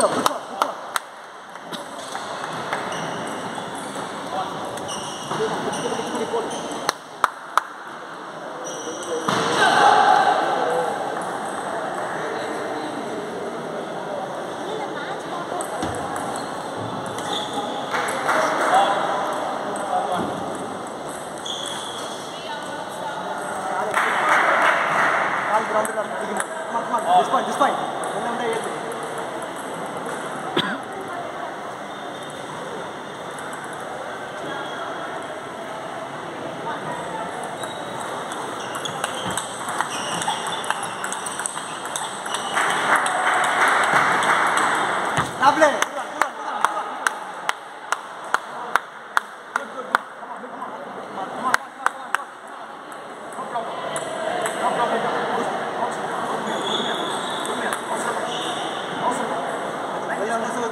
job, good job. This point, this point.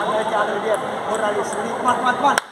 ada jalan dia. Moralis lipat-lipat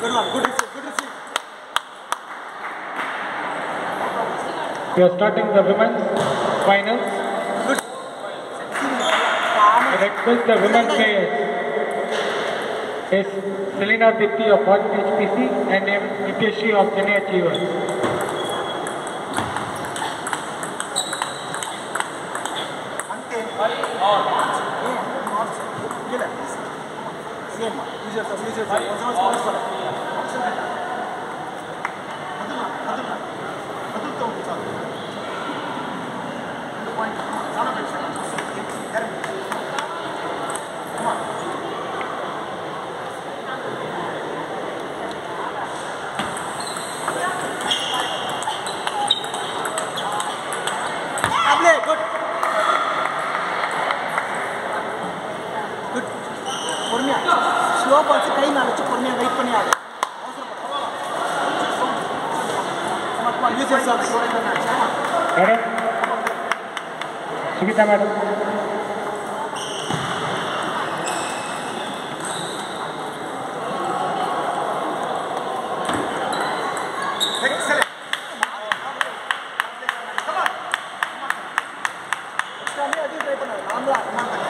We are starting the women's finals. Good. I request the women players is Selena Ditti of Hot HPC and M. Niteshi of Chennai Achievers. Same. Use yourself, use yourself. Able, good. Good பொறுமையா slow பார்த்து கை மேலே வச்சு பொறுமையாக wait பண்ணி ஆடு use your Lagi saya.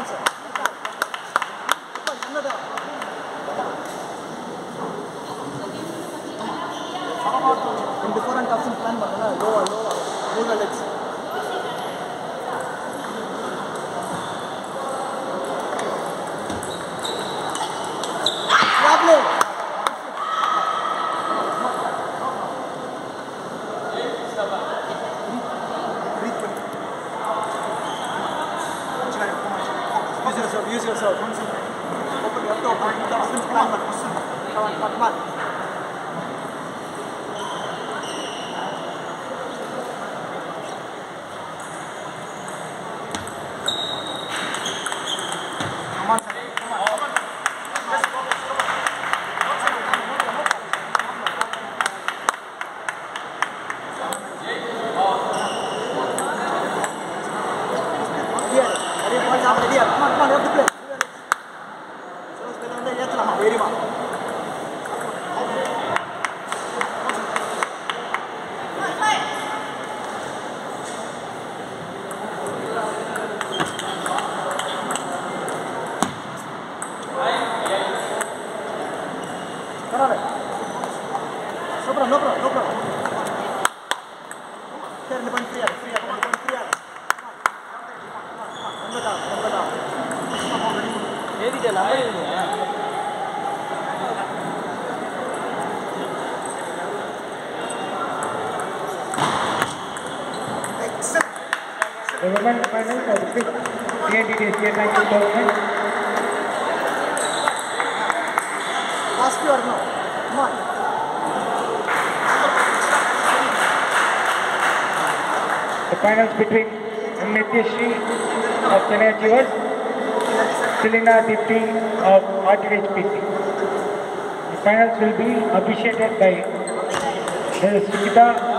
yourself, use yourself. Open your door. Come on, come on. Evident, I don't know. The women's finals of the fifth TNT State Ranking Tournament. Ask you or no? Come on. The finals between Nityashri of Chennai Achievers, Selena Dipti of RTHPC. The finals will be officiated by Ms. Smita